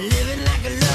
living like a